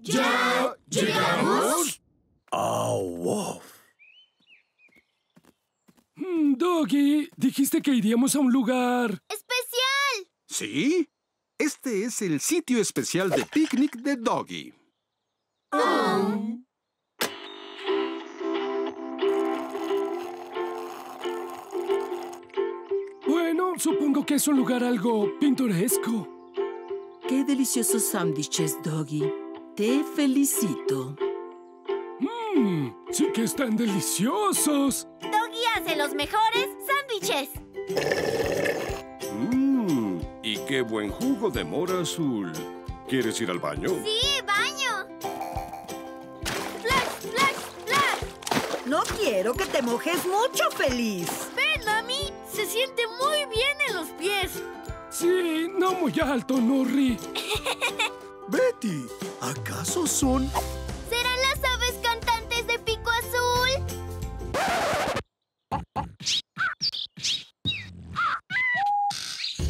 ¿Ya llegamos? Mm, Doggy, dijiste que iríamos a un lugar. ¡Especial! ¿Sí? Este es el sitio especial de picnic de Doggy. Bueno, supongo que es un lugar algo pintoresco. Qué deliciosos sándwiches, Doggy. Te felicito. Mmm, sí que están deliciosos. Doggy hace los mejores sándwiches. Mmm, y qué buen jugo de mora azul. ¿Quieres ir al baño? Sí, baño. ¡Splash, splash, splash! No quiero que te mojes mucho, feliz. Se siente muy bien en los pies. Sí, no muy alto, Norri. Betty, ¿acaso son...? ¿Serán las aves cantantes de pico azul?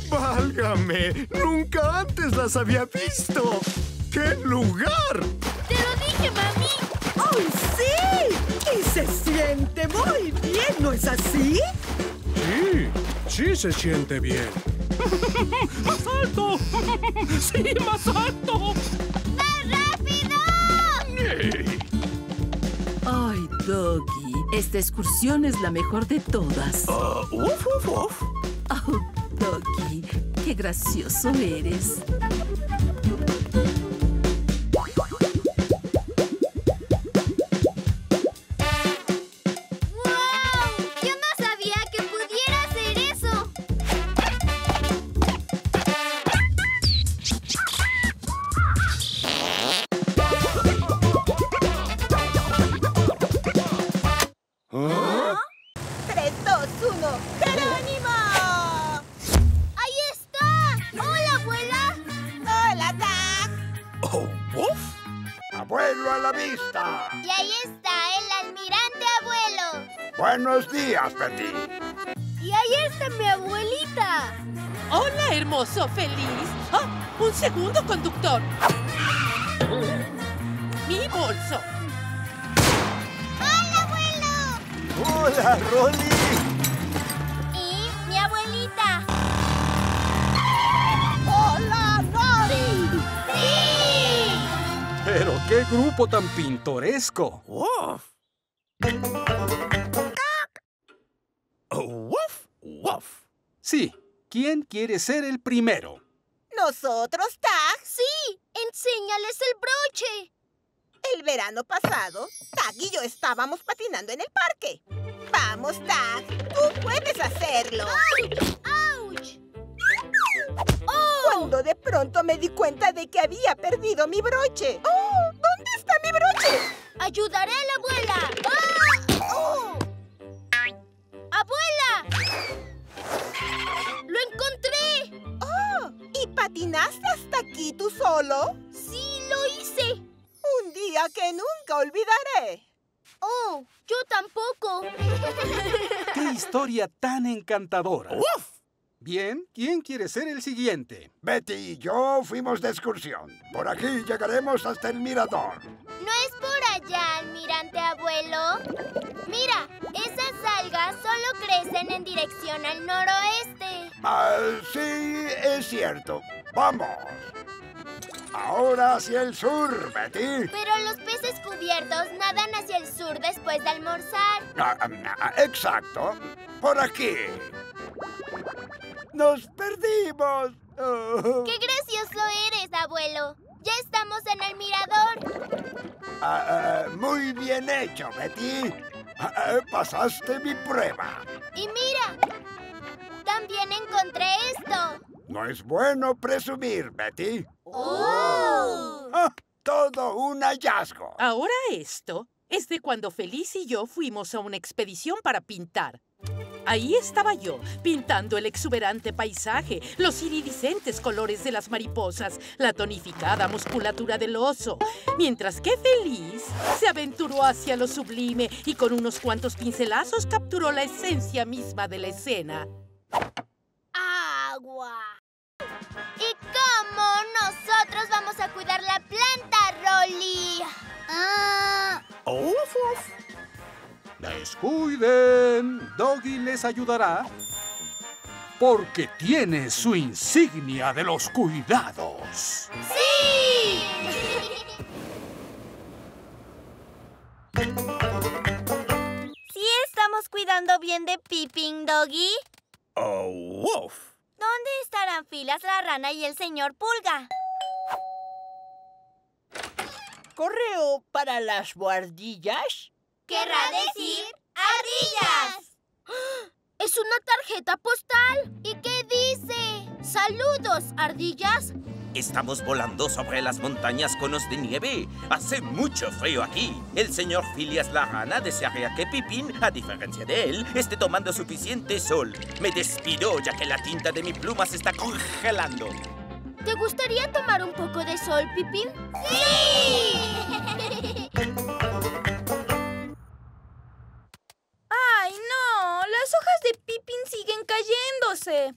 ¡Válgame! ¡Nunca antes las había visto! ¡Qué lugar! ¡Te lo dije, mami! ¡Oh, sí! Y se siente muy bien, ¿no es así? Sí, se siente bien. ¡Más alto! ¡Sí, más alto! ¡Más rápido! Ay, Doggy, esta excursión es la mejor de todas. Ah, uf, uf, uf. Oh, Doggy, qué gracioso eres. ¡Abuelo a la vista! Y ahí está el almirante abuelo. ¡Buenos días, Betty! Y ahí está mi abuelita. Hola, hermoso, feliz. ¡Ah! Un segundo, conductor. Mi bolso. ¡Hola, abuelo! ¡Hola, Rolly! Qué grupo tan pintoresco. Oh, ¡Wuf! ¡Wuf! Sí, ¿quién quiere ser el primero? ¿Nosotros, Tag? Sí, enséñales el broche. El verano pasado, Tag y yo estábamos patinando en el parque. Vamos, Tag. Tú puedes hacerlo. ¡Auch! ¡Oh! Cuando de pronto me di cuenta de que había perdido mi broche. ¡Oh! ¡Ayudaré a la abuela! ¡Ah! ¡Oh! ¡Abuela! ¡Lo encontré! ¡Oh! ¿Y patinaste hasta aquí tú solo? ¡Sí, lo hice! Un día que nunca olvidaré. ¡Oh! ¡Yo tampoco! ¡Qué historia tan encantadora! Bien, ¿quién quiere ser el siguiente? Betty y yo fuimos de excursión. Por aquí llegaremos hasta el mirador. ¿No es allá, almirante abuelo? Mira, esas algas solo crecen en dirección al noroeste. Ah, sí, es cierto. ¡Vamos! Ahora hacia el sur, Betty. Pero los peces cubiertos nadan hacia el sur después de almorzar. Ah, ah, ah, exacto. Por aquí. ¡Nos perdimos! Oh. ¡Qué gracioso eres, abuelo! ¡Ya estamos en el mirador! Ah, ah, muy bien hecho, Betty. Ah, pasaste mi prueba. Y mira, también encontré esto. No es bueno presumir, Betty. ¡Oh! Ah, todo un hallazgo. Ahora esto es de cuando Feliz y yo fuimos a una expedición para pintar. Ahí estaba yo, pintando el exuberante paisaje, los iridiscentes colores de las mariposas, la tonificada musculatura del oso, mientras que Feliz se aventuró hacia lo sublime y con unos cuantos pincelazos capturó la esencia misma de la escena. ¡Agua! ¿Y cómo nosotros vamos a cuidar la planta, Rolly? Ah. ¡Uf, ¡Descuiden! Doggy les ayudará. Porque tiene su insignia de los cuidados. ¡Sí! ¿Sí estamos cuidando bien de Pippin, Doggy? Oh, Wolf. ¿Dónde estarán Filas la rana y el señor Pulga? ¿Correo para las guardillas? Querrá decir ardillas. ¡Es una tarjeta postal! ¿Y qué dice? ¡Saludos, ardillas! Estamos volando sobre las montañas conos de nieve. Hace mucho frío aquí. El señor Filias la rana desearía que Pipín, a diferencia de él, esté tomando suficiente sol. Me despido ya que la tinta de mi pluma se está congelando. ¿Te gustaría tomar un poco de sol, Pipín? ¡Sí! cayéndose.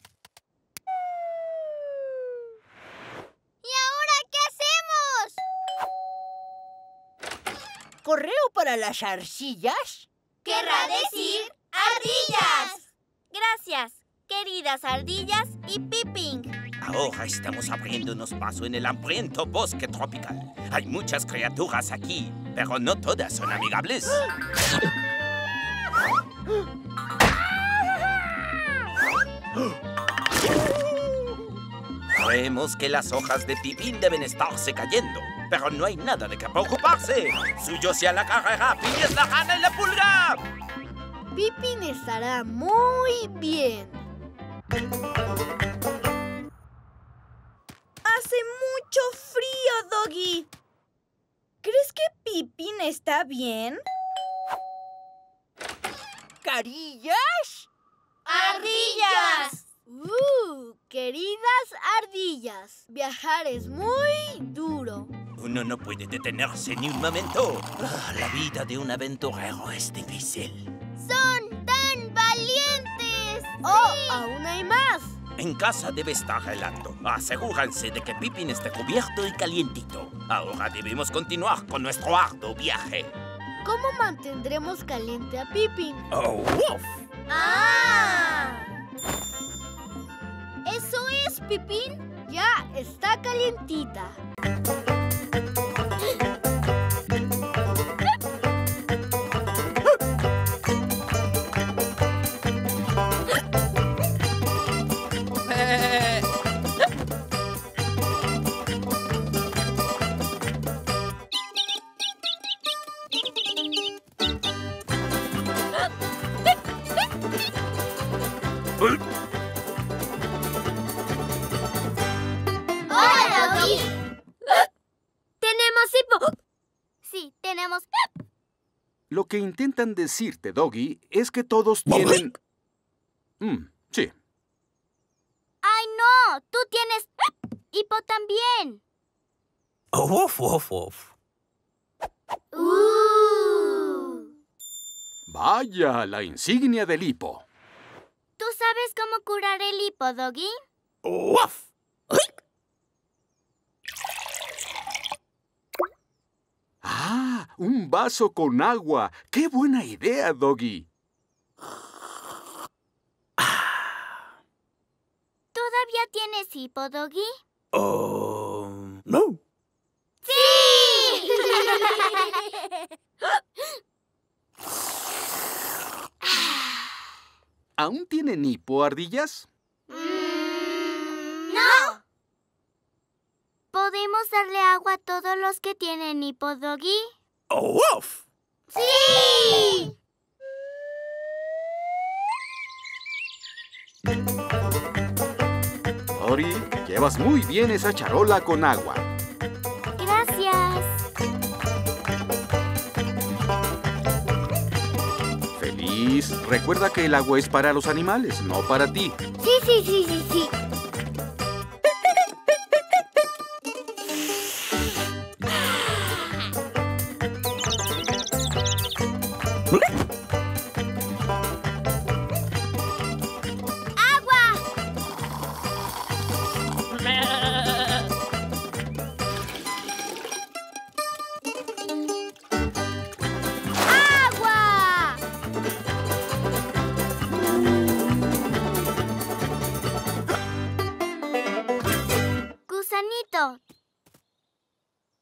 ¿Y ahora qué hacemos? ¿Correo para las arcillas? Querrá decir ardillas. Gracias, queridas ardillas y Pippin. Ahora estamos abriéndonos paso en el hambriento bosque tropical. Hay muchas criaturas aquí, pero no todas son amigables. Creemos que las hojas de Pipín deben estarse cayendo, pero no hay nada de qué preocuparse. Suyo sea la carrera, Pilias la rana y la pulga. Pippin estará muy bien. Hace mucho frío, Doggy. ¿Crees que Pippin está bien? ¿Carillas? ¡Ardillas! ¡Uh! Queridas ardillas, viajar es muy duro. Uno no puede detenerse ni un momento. Ah, la vida de un aventurero es difícil. ¡Son tan valientes! ¡Oh! ¡Aún hay más! En casa debe estar helando. Asegúrense de que Pippin esté cubierto y calientito. Ahora debemos continuar con nuestro arduo viaje. ¿Cómo mantendremos caliente a Pippin? ¡Oh, Wolf! ¡Ah! ¡Eso es, Pippin! Ya está calientita. Tenemos... Lo que intentan decirte, Doggy, es que todos tienen... Mm, sí. ¡Ay, no! ¡Tú tienes hipo también! Oh, Wolf, Wolf, Wolf. ¡Uh! Vaya, la insignia del hipo. ¿Tú sabes cómo curar el hipo, Doggy? Wolf. Un vaso con agua. ¡Qué buena idea, Doggy! ¿Todavía tienes hipo, Doggy? Oh, no. ¡Sí! ¿Aún tienen hipo, ardillas? Mm, ¡No! ¿Podemos darle agua a todos los que tienen hipo, Doggy? Oh, Wolf. ¡Sí! Ori, llevas muy bien esa charola con agua. Gracias. Feliz, recuerda que el agua es para los animales, no para ti. Sí, sí, sí, sí, sí.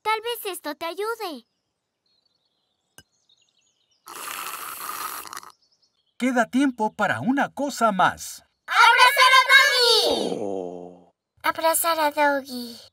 Tal vez esto te ayude. Queda tiempo para una cosa más. ¡Abrazar a Doggy! Oh. ¡Abrazar a Doggy!